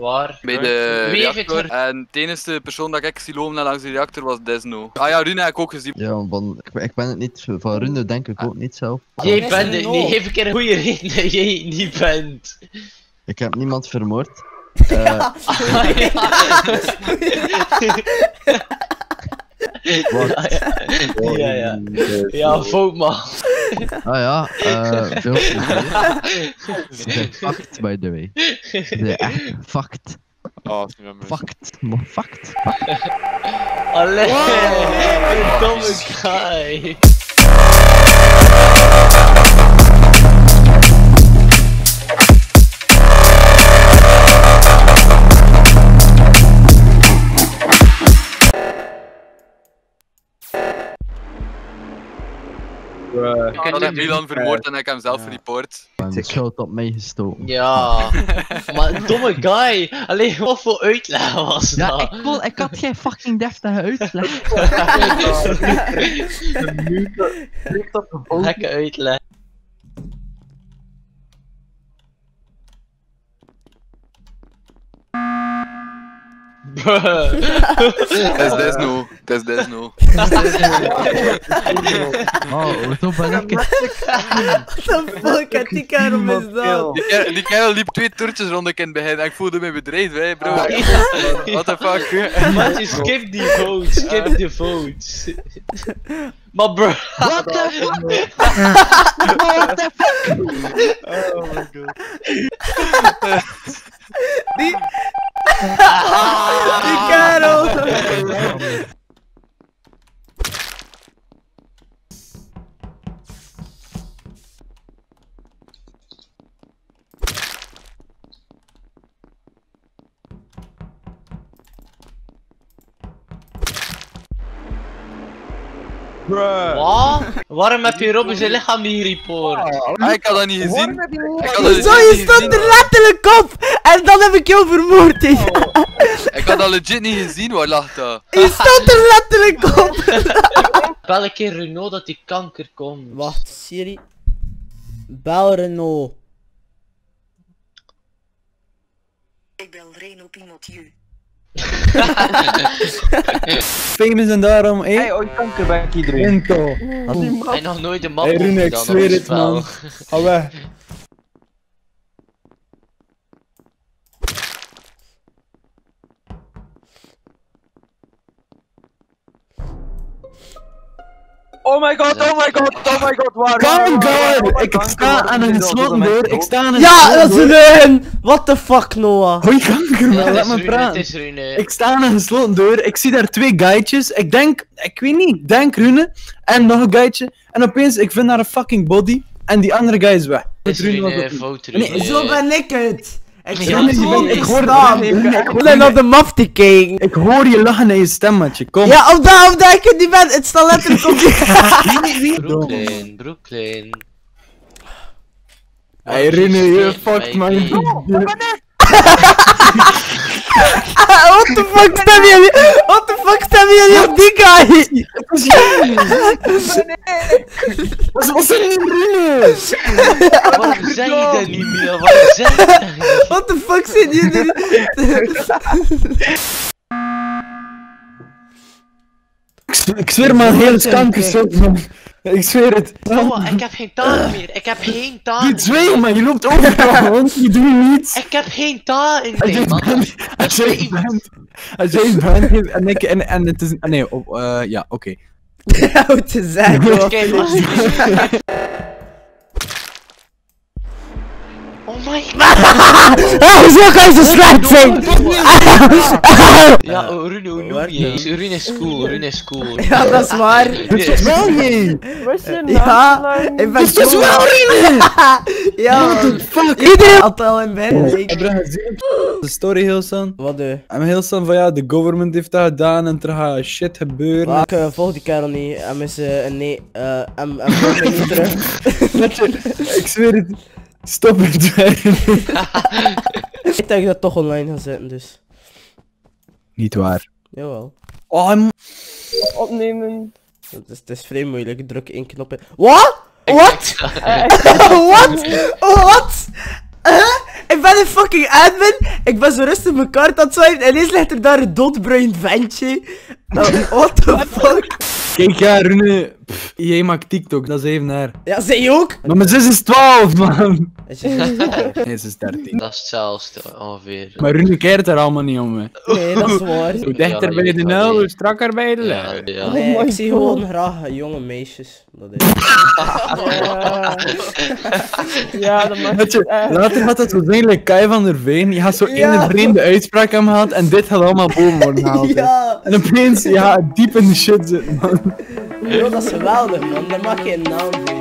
Waar? bij de Wie reactor. het En de enige persoon dat ik zie lopen naar langs de reactor was Desno. Ah ja, Rune heb ik ook gezien. Ja, van, ik, ben- ik ben het niet, van Runde denk ik ook niet zelf. Jij is bent het niet. Geef een keer een goede reden dat jij het niet bent. Ik heb niemand vermoord. Eh, Ah, ja. wat? Ja, ja. Ja, fout man. Ja, ja. Uh, det er fucked, by the way. Det er fucked. Fucked. Fakt. Fakt. Alle er Dumme guy! Guy. Ik had Milan vermoord en ik heb hem zelf report. Een shot op mij gestoken. Ja, maar domme guy. Alleen wat voor uitleg was Ja, dat? ik, wil, ik had geen fucking deftige uitleg. Gekke uitleg. Bruh. Het is Desno. Het is Desno. Oh, zo ben ik het. What the fuck, en die kerel is dat? Die kerel, die kerel liep twee toertjes rond ik in het begin en ik voelde me bedreigd, hè, bro. What the fuck? Skip die vote, skip de vote. Maar bro, What the fuck? What the fuck? Die... wat? Waarom heb je Robin zijn lichaam niet gereport? Ah, ik had dat niet gezien. Ik had dat Zo, je stond er letterlijk op! En dan heb ik jou vermoord, hè. Ik had dat legit niet gezien, waar lag dat? Je stond er letterlijk op! Bel een keer Renault dat die kanker komt. Wacht, Siri. Bel Renault. Ik bel Reno Pimotje. Famous en daarom, hé. Hey, ooit kanker bij iedereen. Into. Hij nog nooit een man Hey Rune, ik zweer het man. Ga weg. Oh my god, oh my god, oh my god, waar? Calm down! Ik sta aan een gesloten deur, ik sta aan een Ja, dat is een What the fuck, Noah? Hoi kanker man, het laat is me praten. Ik sta aan een gesloten deur, ik zie daar twee guidjes. Ik denk, ik weet niet, ik denk Rune en nog een guidje. En opeens, ik vind daar een fucking body en die andere guy is weg. Het is Rune fout Nee, Rune. Zo ben ik het! Ik Ja, je bent- ik hoor-. Rune, ik hoor- de te kijken. Ik hoor je lachen in je stem, matje. Kom. Ja, op dat, op dat ik het niet ben. Het staat letterlijk op die... Brooklyn, Brooklyn. Hey Rune, je fucked my man. What the fuck je niet? What the fuck stem je niet op die guy? Wat was er niet Rune? Waarom zeg je niet meer? Waarom zeg je? What the fuck zit nu? Ik zweer man, heel stop man. Ik zweer het. Oh, ik heb geen taal meer. Ik heb geen taal Je zweer man, je loopt overal want je doet niets. Ik heb geen taal in jij man. als jij weet- bent, als jij bent en ik en, en het is, nee, op, eh, ja, oké. Hoe te zeggen, hoor. Oh my god. Ah, zo kan je zo slecht zijn! Ja, oh, Rune, hoe noem je je? Rune is cool, Rune is cool. Ja, dat is waar. Het is wel niet. Ja, ik ben Het is wel Rune! Ja, Fuck. iedereen had al in bed. Ik heb gezien de story heel snel. Wat doe? En heel snel van ja, de government heeft dat gedaan en er gaat shit gebeuren. Ik uh, volg die kerel niet. Hem is eh, een nee. eh hem volgt niet terug. Ik zweer het. Stop het. Ik denk dat ik dat toch online ga zetten, dus. Niet waar. Jawel. Oh, hij opnemen. Het is, het is vrij moeilijk. Druk één knop in. Wat? Wat? denk dat- Wat? Wat? Huh? Ik ik ben een fucking admin. Ik ben zo rustig mijn kaart aan het swipen. En ineens ligt er daar een doodbruin ventje. Uh, what the fuck? Kijk, ja, Rune. Pff, jij maakt TikTok, dat is even naar. Ja, zij ook? Maar mijn zus is 12, man. Nee, ze is 13. Dat is hetzelfde ongeveer. Maar Rune keert er allemaal niet om, hè. Nee, dat is waar. Hoe dichter Ja, bij de ja, nul, ja. hoe strakker bij de Ja, lijn. ja. Nee, my ik zie gewoon graag jonge meisjes. Dat is... Ja. Ja, dat je, later gaat dat zo zijn, like Kai van der Veen. Je gaat zo Ja. één vreemde uitspraak hebben gehad en dit gaat allemaal boven worden gehaald. Ja, En opeens, ja, diep in de shit zitten, man. Eu nacional, né, mano? Não é maquenal, velho.